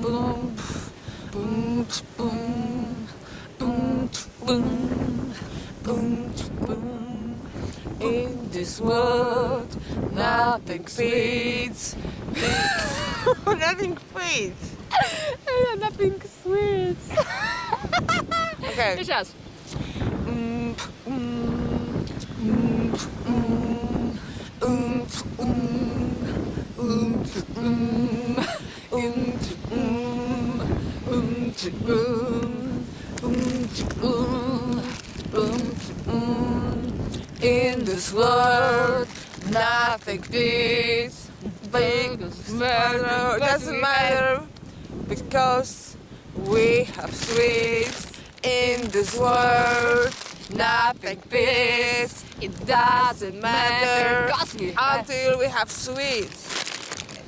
boom, boom, boom, boom, boom, boom, boom. In this world, nothing fades. Nothing fades. nothing sweet. Okay. Jeszcze raz. Mm, mm, mm, mm, mm. In this world, nothing fits. Big matter doesn't matter because we have sweets in this world. Nothing beats. It doesn't matter Cause we have- until we have sweets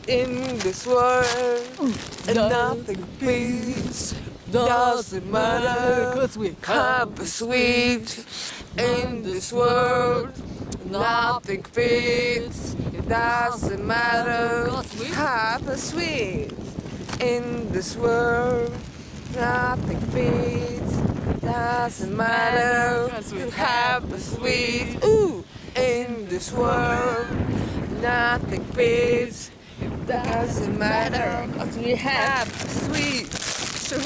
in this world. And nothing fits. Doesn't matter Cause we have a sweet in this world. Nothing fits. It doesn't matter. Cause we- Have a sweet in this world. Nothing fits. Doesn't matter. Cause we Have a sweet. Ooh, in this world. Nothing fits. It doesn't matter. Cause we have sweet. Ja,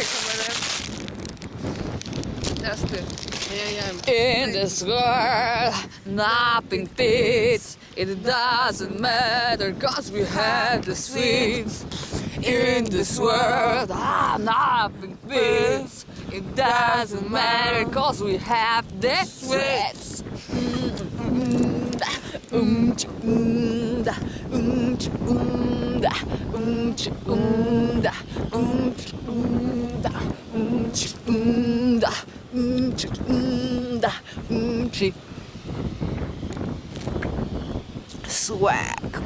ja. In this world, nothing fits. It doesn't matter, cause we have the sweets. In this world, ah, nothing fits. It doesn't matter, cause we have the sweets. Um, um, um, um, um, um, um, swag.